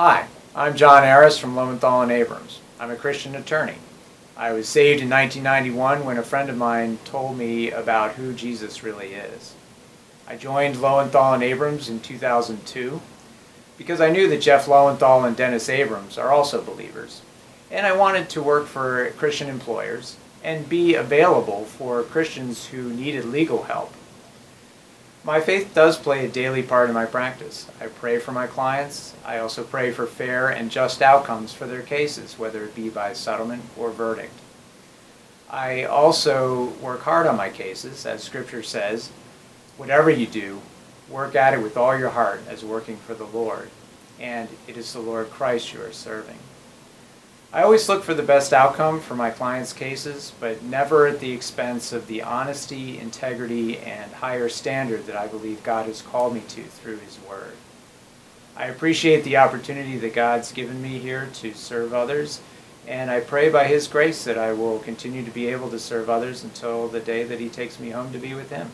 Hi, I'm John Aris from Lowenthal and Abrams. I'm a Christian attorney. I was saved in 1991 when a friend of mine told me about who Jesus really is. I joined Lowenthal and Abrams in 2002 because I knew that Jeff Lowenthal and Dennis Abrams are also believers, and I wanted to work for Christian employers and be available for Christians who needed legal help my faith does play a daily part in my practice. I pray for my clients. I also pray for fair and just outcomes for their cases, whether it be by settlement or verdict. I also work hard on my cases, as Scripture says, whatever you do, work at it with all your heart as working for the Lord, and it is the Lord Christ you are serving. I always look for the best outcome for my clients' cases, but never at the expense of the honesty, integrity, and higher standard that I believe God has called me to through His Word. I appreciate the opportunity that God's given me here to serve others, and I pray by His grace that I will continue to be able to serve others until the day that He takes me home to be with Him.